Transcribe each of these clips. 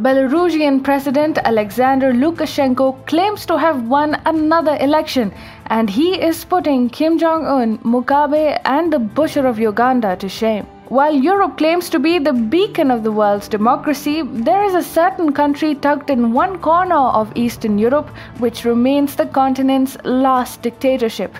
Belarusian President Alexander Lukashenko claims to have won another election, and he is putting Kim Jong un, Mugabe, and the butcher of Uganda to shame. While Europe claims to be the beacon of the world's democracy, there is a certain country tucked in one corner of Eastern Europe which remains the continent's last dictatorship.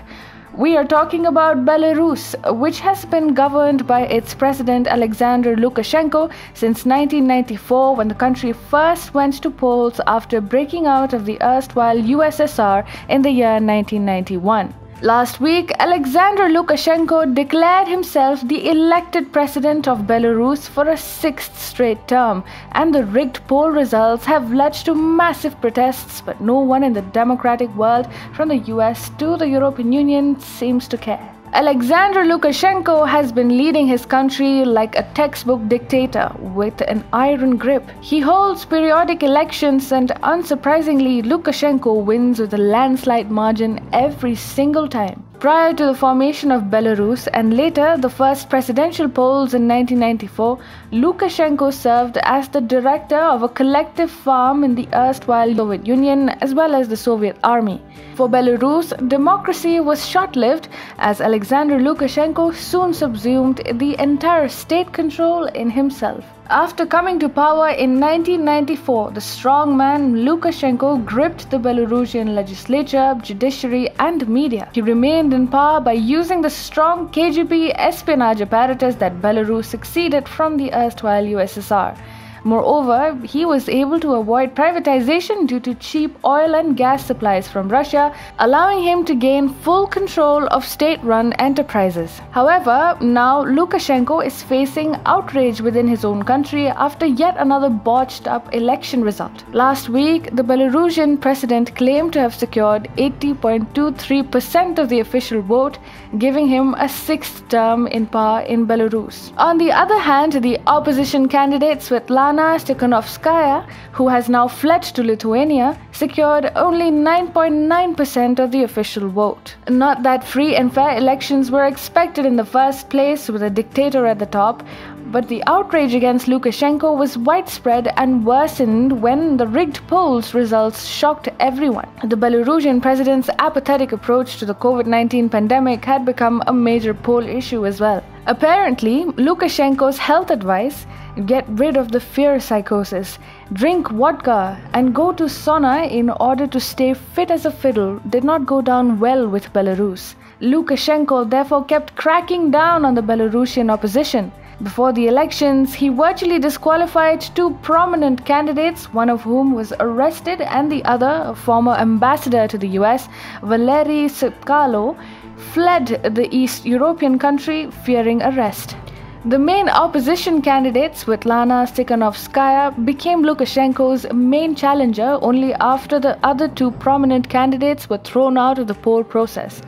We are talking about Belarus, which has been governed by its president Alexander Lukashenko since 1994 when the country first went to polls after breaking out of the erstwhile USSR in the year 1991. Last week, Alexander Lukashenko declared himself the elected president of Belarus for a sixth straight term, and the rigged poll results have led to massive protests, but no one in the democratic world, from the US to the European Union, seems to care. Alexander Lukashenko has been leading his country like a textbook dictator with an iron grip. He holds periodic elections, and unsurprisingly, Lukashenko wins with a landslide margin every single time. Prior to the formation of Belarus and later the first presidential polls in 1994, Lukashenko served as the director of a collective farm in the erstwhile Soviet Union as well as the Soviet army. For Belarus, democracy was short lived as Alexander Lukashenko soon subsumed the entire state control in himself. After coming to power in 1994, the strongman Lukashenko gripped the Belarusian legislature, judiciary, and media. He remained in power by using the strong KGB espionage apparatus that Belarus succeeded from the erstwhile USSR. Moreover, he was able to avoid privatization due to cheap oil and gas supplies from Russia, allowing him to gain full control of state run enterprises. However, now Lukashenko is facing outrage within his own country after yet another botched up election result. Last week, the Belarusian president claimed to have secured 80.23% of the official vote, giving him a sixth term in power in Belarus. On the other hand, the opposition candidate Svetlana Svetlana Tikhanovskaya, who has now fled to Lithuania, secured only 9.9% of the official vote. Not that free and fair elections were expected in the first place with a dictator at the top, but the outrage against Lukashenko was widespread and worsened when the rigged polls results shocked everyone. The Belarusian president's apathetic approach to the COVID 19 pandemic had become a major poll issue as well. Apparently, Lukashenko's health advice get rid of the fear psychosis, drink vodka, and go to sauna in order to stay fit as a fiddle did not go down well with Belarus. Lukashenko therefore kept cracking down on the Belarusian opposition. Before the elections, he virtually disqualified two prominent candidates, one of whom was arrested, and the other, a former ambassador to the US, Valery Tsepkalo, fled the East European country fearing arrest. The main opposition candidate, Svetlana Tikhanovskaya, became Lukashenko's main challenger only after the other two prominent candidates were thrown out of the poll process.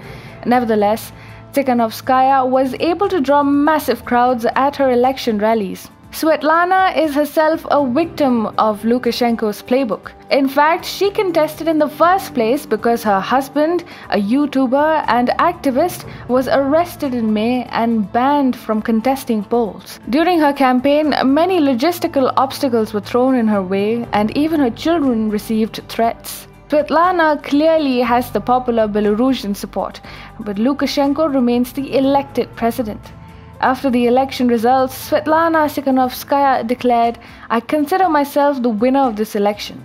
Nevertheless, Tikhanovskaya was able to draw massive crowds at her election rallies. Svetlana is herself a victim of Lukashenko's playbook. In fact, she contested in the first place because her husband, a YouTuber and activist, was arrested in May and banned from contesting polls. During her campaign, many logistical obstacles were thrown in her way, and even her children received threats. Svetlana clearly has the popular Belarusian support, but Lukashenko remains the elected president. After the election results, Svetlana Tikhanovskaya declared, I consider myself the winner of this election.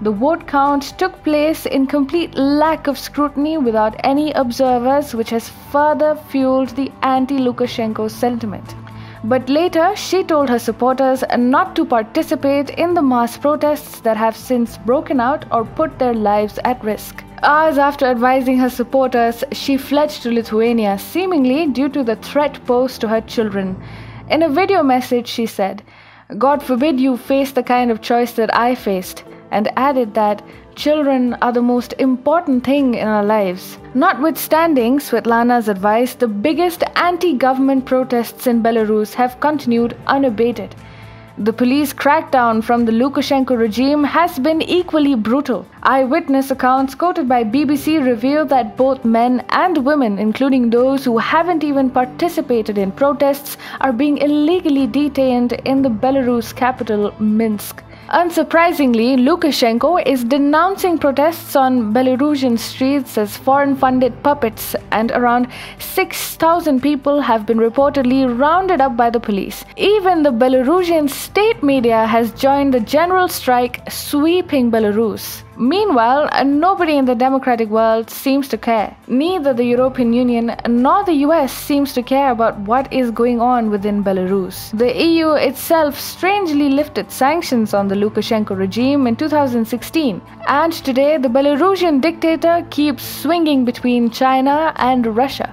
The vote count took place in complete lack of scrutiny without any observers, which has further fueled the anti Lukashenko sentiment. But later, she told her supporters not to participate in the mass protests that have since broken out or put their lives at risk. Hours after advising her supporters, she fled to Lithuania, seemingly due to the threat posed to her children. In a video message, she said, God forbid you face the kind of choice that I faced, and added that children are the most important thing in our lives. Notwithstanding Svetlana's advice, the biggest anti government protests in Belarus have continued unabated. The police crackdown from the Lukashenko regime has been equally brutal. Eyewitness accounts quoted by BBC reveal that both men and women, including those who haven't even participated in protests, are being illegally detained in the Belarus capital, Minsk. Unsurprisingly, Lukashenko is denouncing protests on Belarusian streets as foreign funded puppets, and around 6,000 people have been reportedly rounded up by the police. Even the Belarusian state media has joined the general strike sweeping Belarus. Meanwhile, nobody in the democratic world seems to care. Neither the European Union nor the US seems to care about what is going on within Belarus. The EU itself strangely lifted sanctions on the Lukashenko regime in 2016, and today the Belarusian dictator keeps swinging between China and Russia.